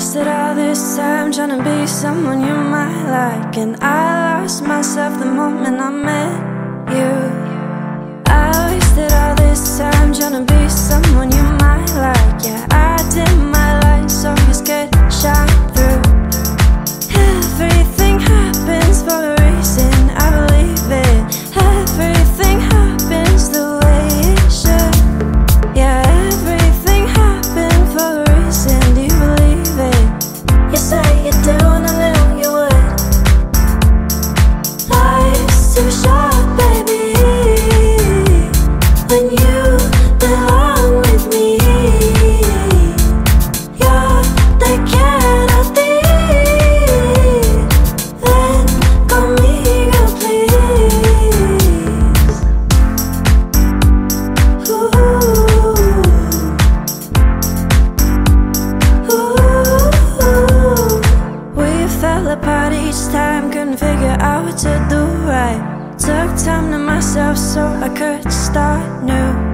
wasted all this time trying to be someone you might like. And I lost myself the moment I met you. I wasted all this time figure out what to do right. Took time to myself so I could start new.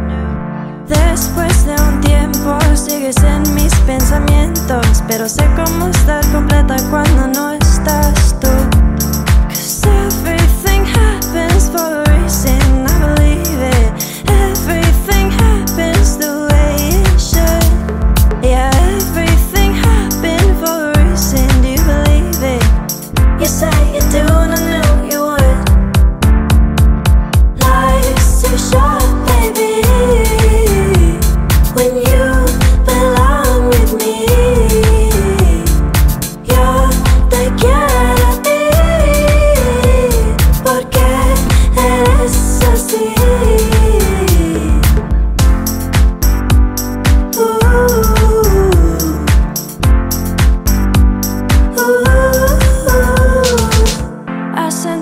Después de un tiempo sigues en mis pensamientos, pero sé cómo estar completa cuando no estás tú.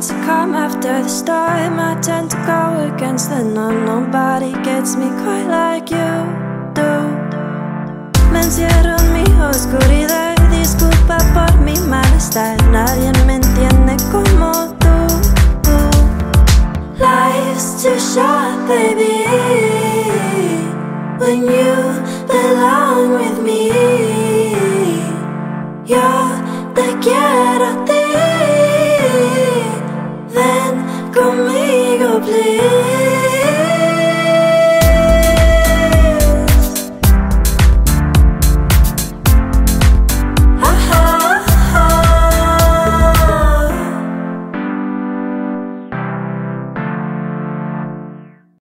To come after the storm. I tend to go against the norm. Nobody gets me quite like you do. Me encierro en mi oscuridad. Disculpa por mi malestar. Nadie me entiende como tú. Life's too short, baby. When you belong with me, yo te quiero, te please.